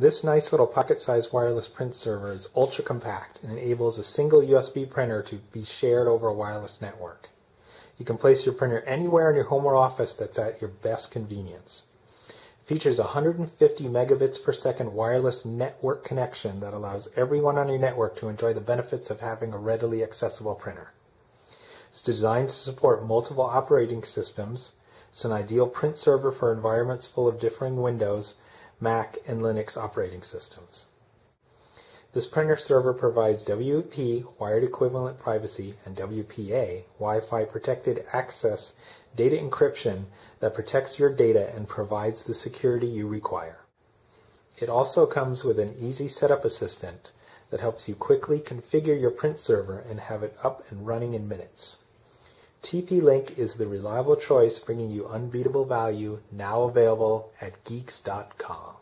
This nice little pocket-sized wireless print server is ultra compact and enables a single USB printer to be shared over a wireless network. You can place your printer anywhere in your home or office that's at your best convenience. It features 150 megabits per second wireless network connection that allows everyone on your network to enjoy the benefits of having a readily accessible printer. It's designed to support multiple operating systems. It's an ideal print server for environments full of differing Windows Mac, and Linux operating systems. This printer server provides WEP, Wired Equivalent Privacy, and WPA, Wi-Fi Protected Access data encryption that protects your data and provides the security you require. It also comes with an easy setup assistant that helps you quickly configure your print server and have it up and running in minutes. TP-Link is the reliable choice bringing you unbeatable value now available at geeks.com.